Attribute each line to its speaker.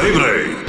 Speaker 1: Daybreak.